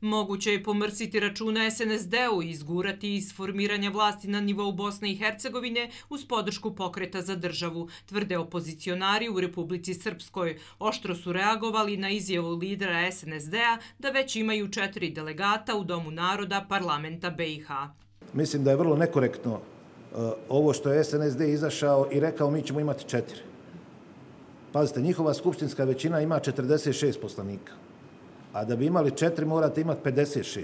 Moguće je pomrsiti računa SNSD-u i izgurati iz formiranja vlasti na nivou Bosne i Hercegovine uz podršku pokreta za državu, tvrde opozicionari u Republici Srpskoj. Oštro su reagovali na izjavu lidera SNSD-a da već imaju četiri delegata u Domu naroda parlamenta BiH. Mislim da je vrlo nekorektno uh, ovo što je SNSD izašao i rekao mi ćemo imati četiri. Pazite, njihova skupštinska većina ima 46 poslanika a da bi imali četiri morate imati 56.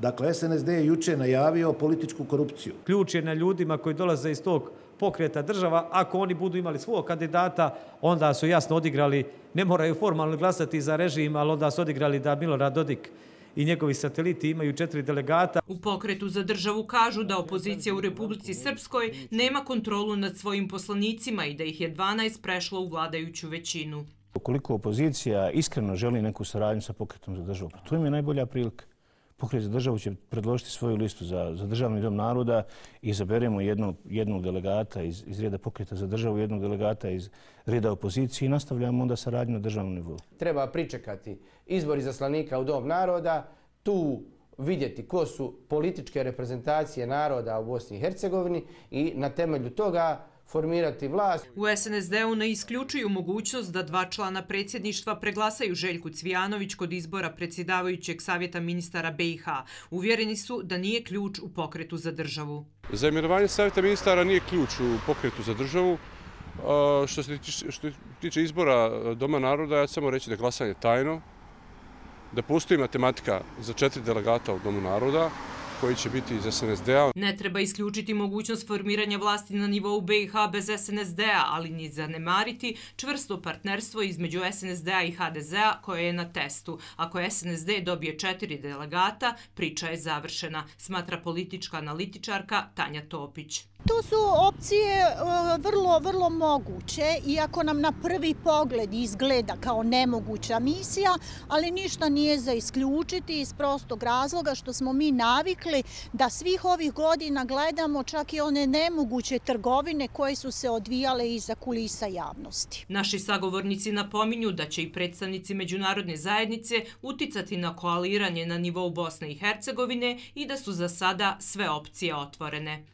Dakle, SNSD je juče najavio političku korupciju. Ključ je na ljudima koji dolaze iz tog pokreta država. Ako oni budu imali svog kandidata, onda su jasno odigrali, ne moraju formalno glasati za režim, ali onda su odigrali da Milorad Dodik i njegovi sateliti imaju četiri delegata. U pokretu za državu kažu da opozicija u Republici Srpskoj nema kontrolu nad svojim poslanicima i da ih je 12 prešlo u vladajuću većinu. Ukoliko opozicija iskreno želi neku saradnju sa pokretom za državu, pa to im je najbolja prilika. Pokret za državu će predložiti svoju listu za, za državni dom naroda i izaberemo jednog, jednog delegata iz, iz reda pokreta za državu, jednog delegata iz reda opozicije i nastavljamo onda saradnju na državnom nivou. Treba pričekati izbori zaslanika u dom naroda, tu vidjeti ko su političke reprezentacije naroda u Bosni i Hercegovini i na temelju toga formirati vlast. U SNSD-u ne isključuju mogućnost da dva člana predsjedništva preglasaju Željku Cvijanović kod izbora predsjedavajućeg savjeta ministara BiH. Uvjereni su da nije ključ u pokretu za državu. Za imenovanje savjeta ministara nije ključ u pokretu za državu. Što se tiče izbora Doma naroda, ja samo reći da je glasanje tajno, da postoji matematika za četiri delegata u Domu naroda, koji će biti iz SNSD-a. Ne treba isključiti mogućnost formiranja vlasti na nivou BiH bez SNSD-a, ali ni zanemariti čvrsto partnerstvo između SNSD-a i HDZ-a koje je na testu. Ako SNSD dobije četiri delegata, priča je završena, smatra politička analitičarka Tanja Topić. To su opcije e, vrlo, vrlo moguće, iako nam na prvi pogled izgleda kao nemoguća misija, ali ništa nije za isključiti iz prostog razloga što smo mi navikli da svih ovih godina gledamo čak i one nemoguće trgovine koje su se odvijale iza kulisa javnosti. Naši sagovornici napominju da će i predstavnici međunarodne zajednice uticati na koaliranje na nivou Bosne i Hercegovine i da su za sada sve opcije otvorene.